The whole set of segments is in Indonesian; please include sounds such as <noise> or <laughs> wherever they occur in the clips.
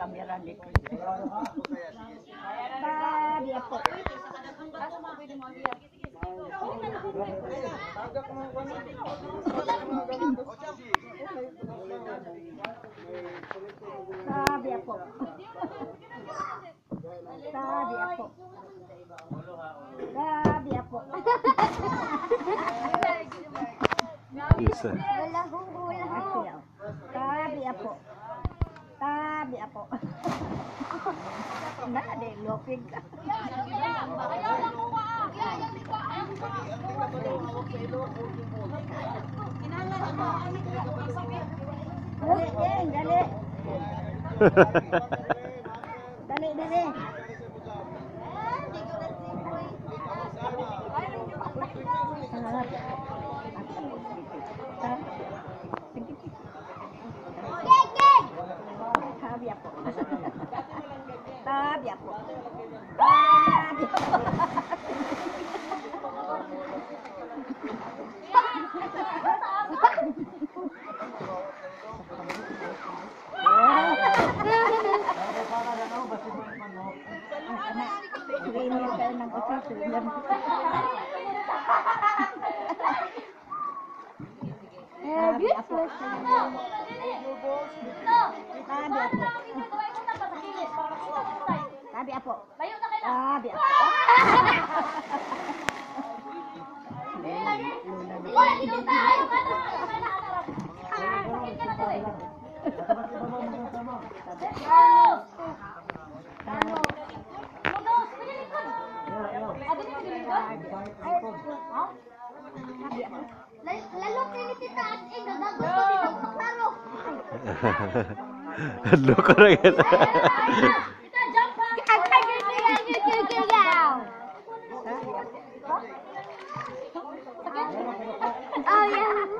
kamera dito. Sabi ako. Sabi ako. Sabi ako. Sabi ako. ya po. Na de loping ka. Dali, dali. Dali, dali. Thank you. Ako. Trainer kayo ng official. Eh, beautiful. apo. Layo na kayo. Ah, di apo. Wala, ikaw tayo. Bakit ka na to eh? Lalo tinititaan eh, gagago ko dito, maklaro. Loko na.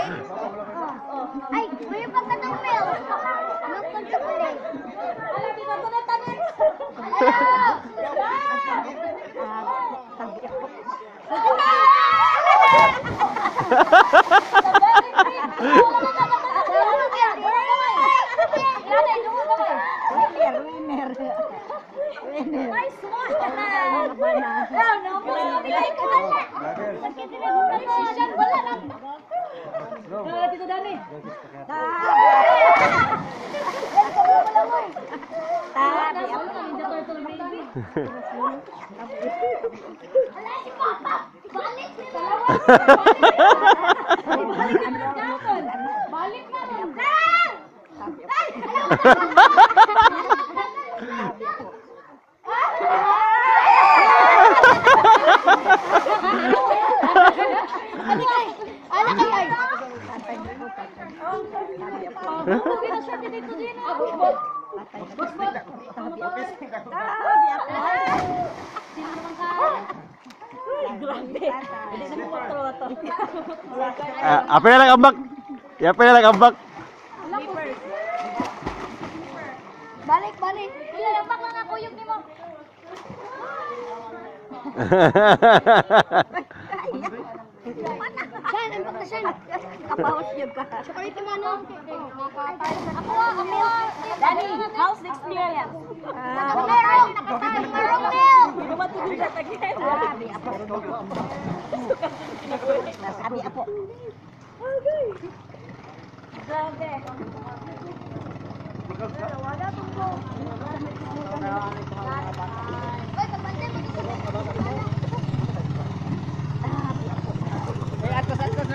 Ay, may pagkatang mail. Anong pagkakulay? Ay, di ba na tanin? Wala na. Wala na. Wala na. Wala na. Wala na. Ah, Tito Dani. Ninja <laughs> apa na lang ambak? Apa na lang ambak? Balik, balik. Lang ako yung ni mo. Saan, ang pagkasan. Kapawas yun ka. Chocolate mo ano? Ako ah, ako ah. Dani, how's the experience? Meron, nakatayo, merong milk. Sabi ako. Sabi ako. Grabe. Oy, kapante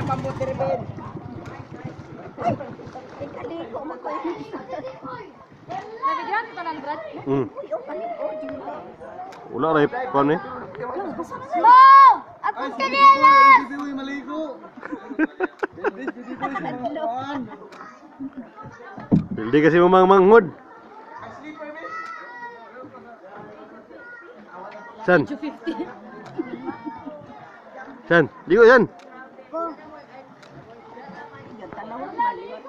pambot diri ben. Ay, ko. Nabigyan ka ng brad? Hmm. Uy, oh, pan eh. Mo! Ako ka niya lang! Hindi ko maligo. Hindi kasi mo mang. San? San? Ligo, San? Thank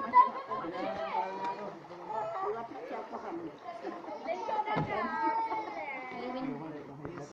you.